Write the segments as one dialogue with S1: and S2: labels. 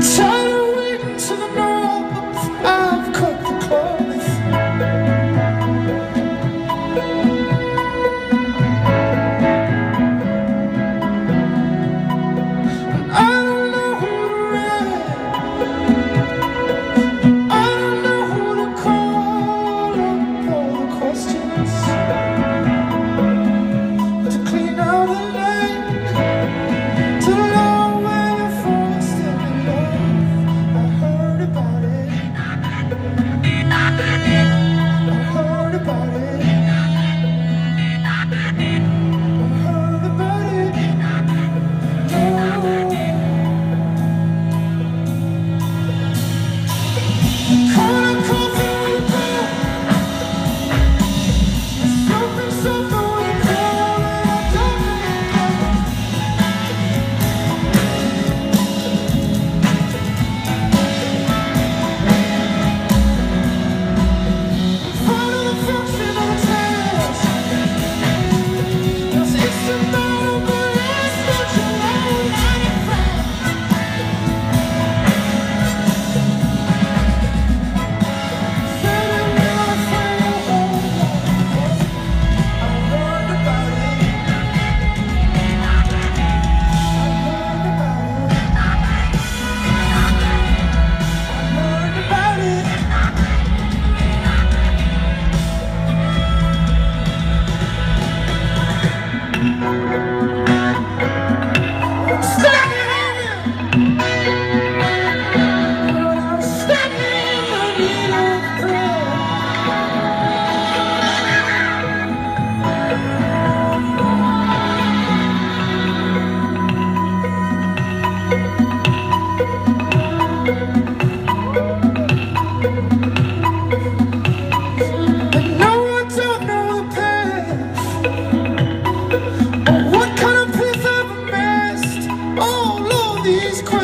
S1: Tell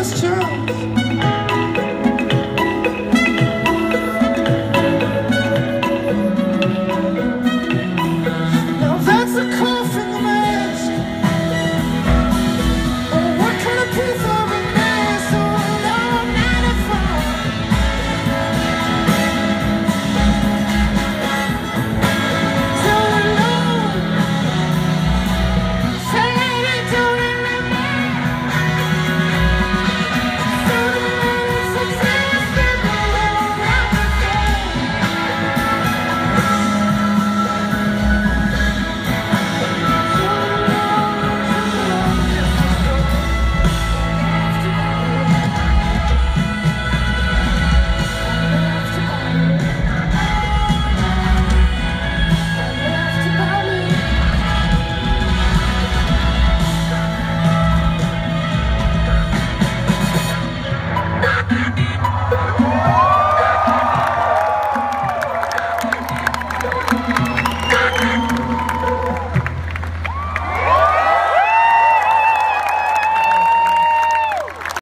S1: is true.